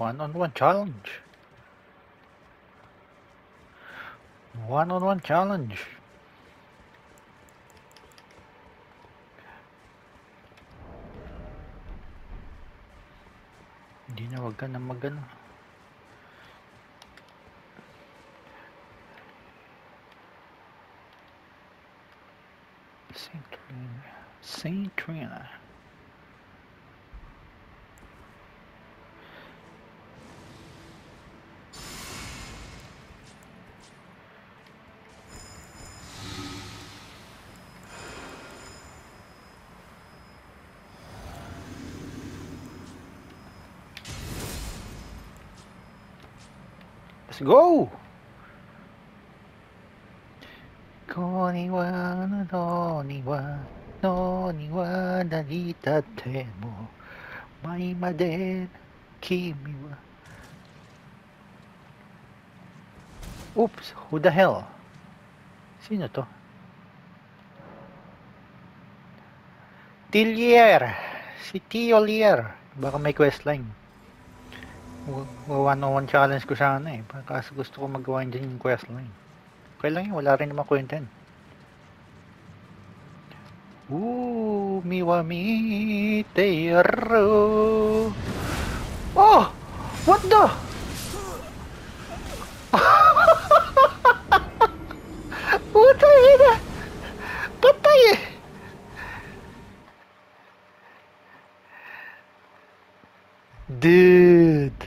One-on-one challenge. One-on-one challenge. Hindi na wag ka na magano. Saint Trina. Saint Trina. Let's go! Koni wa noni wa noni wa nanitate mo mai made kimi wa Oops, who the hell? Sino to? Tillier! Si Tio Lier. Baka may questline. One on one challenge ko sana eh. Kasi gusto ko magawa din yung questline. Okay lang yun, wala rin naman yun. Ooh, miwa mi teiro. Oh! What the? Puta ina! Patay eh! Dude!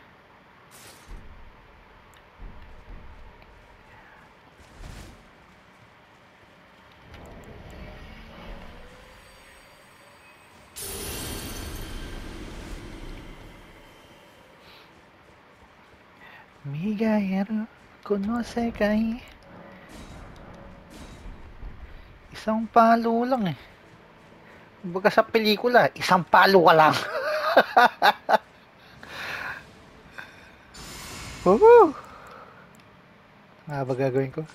Isang palo lang tayo eh. Migayero, kunose kay. Isang palo lang eh. Baga sa pelikula, isang palo ka lang. Woo! Ah, ba gagawin ko?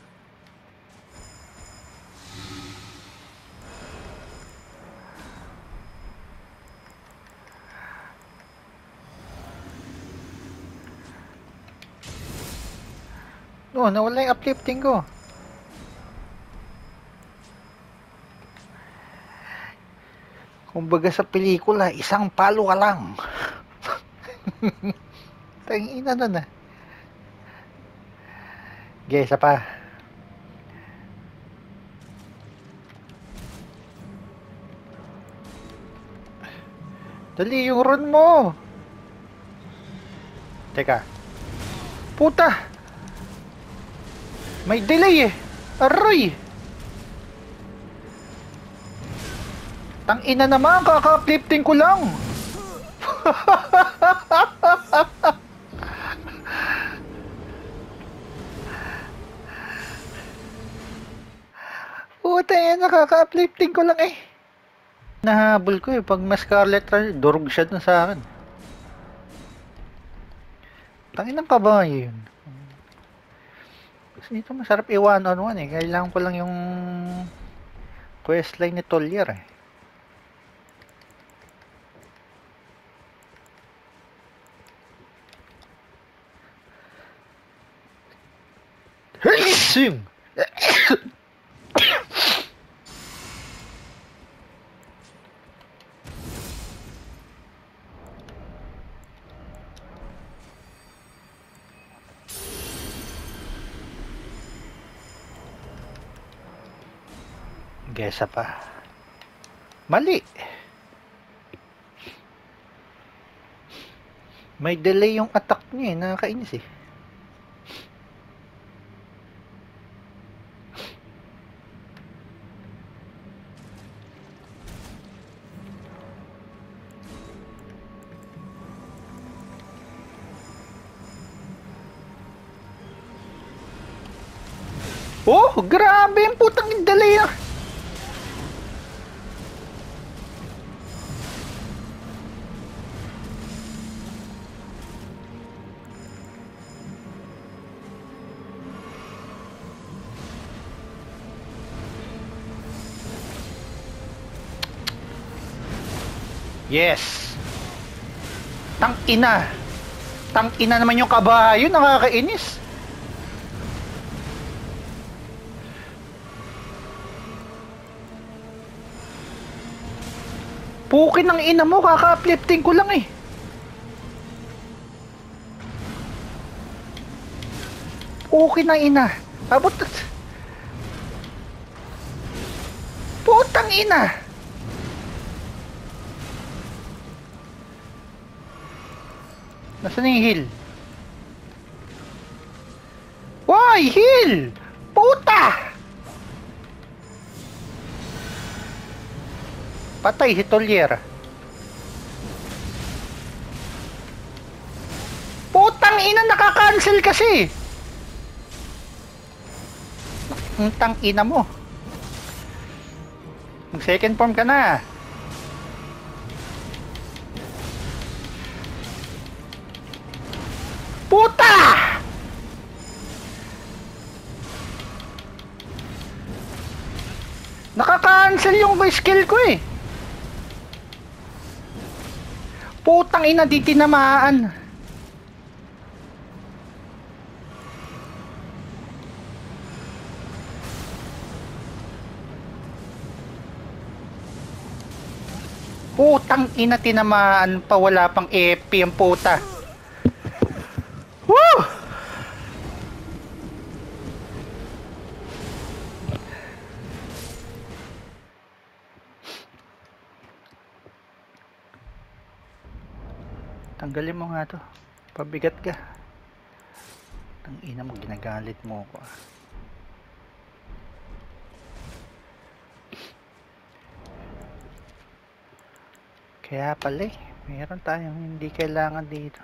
No, nawala yung uplifting ko. Kumbaga sa pelikula, isang palo ka lang. Tangina na na. Okay, isa pa. Dali yung run mo. Teka. Puta! May delay eh. Aroy! Tang ina naman, kaka-uplifting ko lang. Puta yan, nakaka-uplifting ko lang eh. Nahabol ko eh, pag mas Scarlet Runner, durog siya dun sa akin. Tangin ng kabayo yun. Kasi dito masarap i-one on one eh. Kailangan ko lang yung questline ni Tollier eh. Sim! Gesa pa. Mali. May delay yung attack niya eh. Nakakainis eh. Oh, grabe yung putang Yes. Tang ina. Tang ina naman yung kabayo, nakakainis. Pukin ng ina mo, kaka-uplifting ko lang eh. Pukin ng ina. Abot. Putang ina. Nasaan yung heal? Why? Heal! Puta! Patay si Tolier. Putang ina, nakaka-cancel kasi. Ang tang ina mo. Mag second form ka na. Nakaka-cancel yung skill ko eh. Putang ina, di tinamaan. Putang ina, tinamaan pa. Wala pang EP ang puta. Tanggalin mo nga to. Pabigat ka. Tang ina mo, ginagalit mo ko. ah. Kaya pala eh, meron tayong hindi kailangan dito.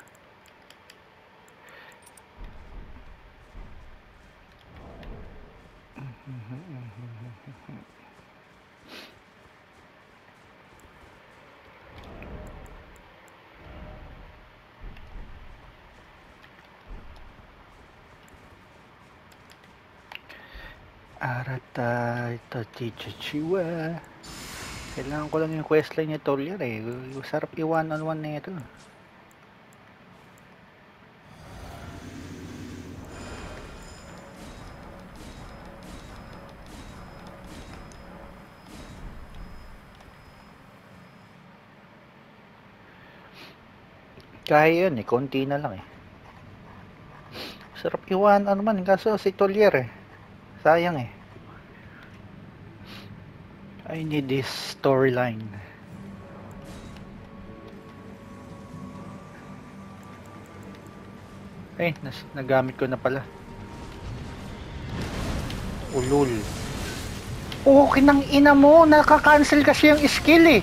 Arata ito chichichiwa. Kailangan ko lang yung questline ni Tolier eh. Sarap i-one on one na ito. Kaya yun eh, konti na lang eh. Sarap i-one on one, kaso si Tolier eh. Sayang eh. I need this storyline. Eh, nas nagamit ko na pala. Ulul. Oh, kinang ina mo, nakaka-cancel kasi yung skill eh.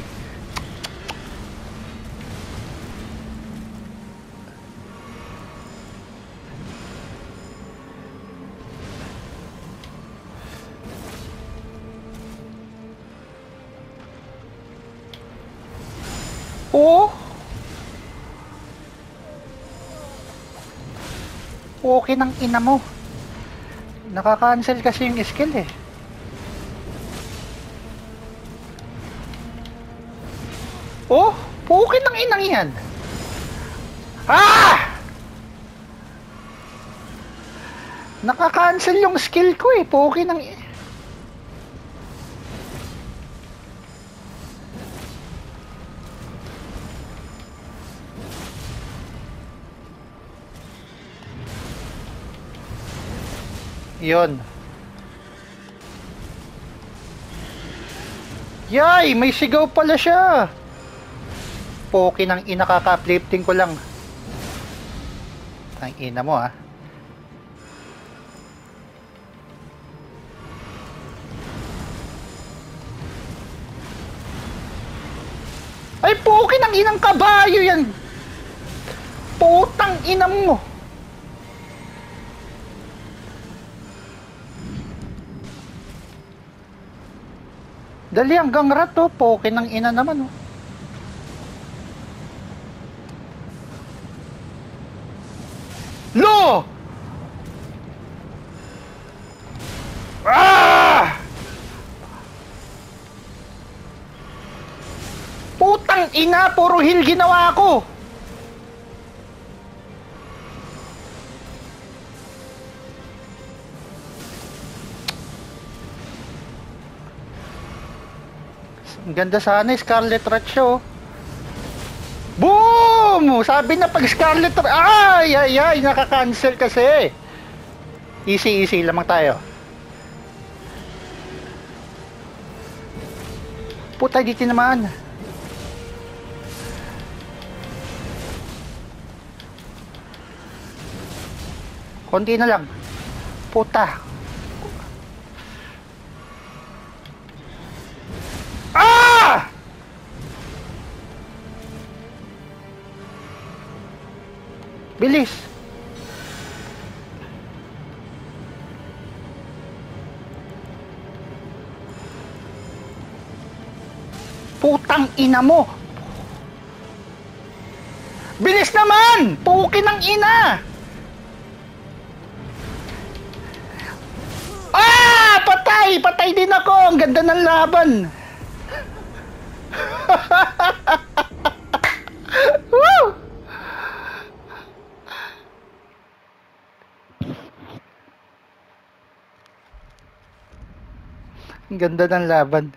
Oh! Okay ng ina mo. Nakaka-cancel kasi yung skill eh. Oh! Okay ng inang yan. Ah! Nakaka-cancel yung skill ko eh. Poki ng... Yon. Yay! May sigaw pala siya! Poki ng ina kaka-uplifting ko lang. Ang ina mo ah. Ay, poki ng inang kabayo yan! Putang ina mo! Dali hanggang rat oh, poke ng ina naman oh. Lo! Ah! Putang ina, puro heal ginawa ko. Ang ganda sana, Scarlet Ratch oh. Boom! Sabi na pag Scarlet Ratch, ay, ay, ay, nakaka-cancel kasi. Easy, easy lamang tayo. Puta, dito naman. Konti na lang. Puta. Bilis. Putang ina mo. Bilis naman! Pukin ng ina! Ah! Patay! Patay din ako! Ang ganda ng laban! Ganda ng laban.